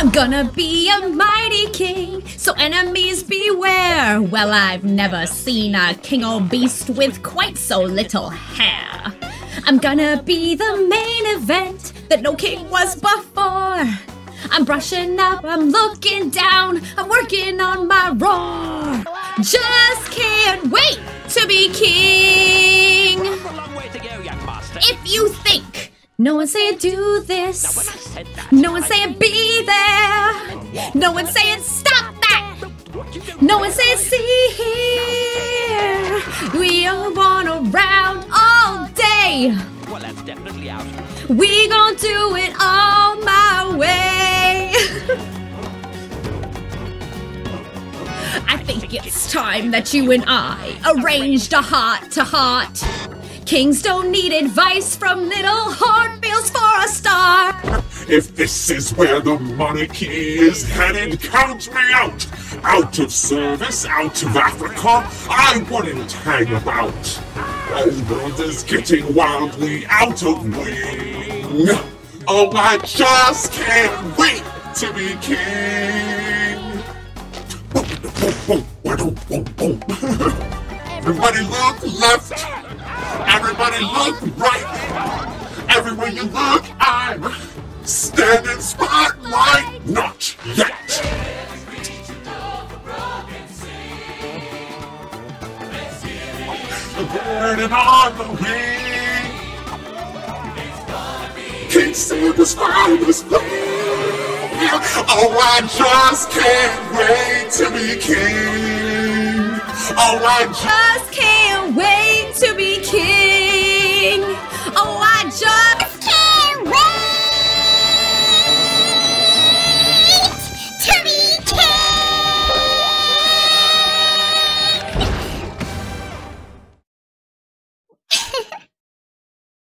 I'm gonna be a mighty king, so enemies beware. Well, I've never seen a king or beast with quite so little hair. I'm gonna be the main event that no king was before. I'm brushing up, I'm looking down, I'm working on my roar. Just can't wait to be king. If you think no one saying do this, no one saying be no one saying stop that, no one saying see here. We all want around all day. Well, that's definitely out. We gon' do it all my way. I think it's time that you and I arranged a heart to heart. Kings don't need advice from little hornbills for a start. If this is where the monarchy is headed, count me out! Out of service, out of Africa, I wouldn't hang about. World is getting wildly out of wing. Oh, I just can't wait to be king. Everybody look left. Everybody look right. Everywhere you look, I'm standing spotlight. Not yet. Burning on the wing. King Santa's finest thing. Oh, I just can't wait to be king. Oh, I just can't wait